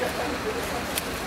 どうですか?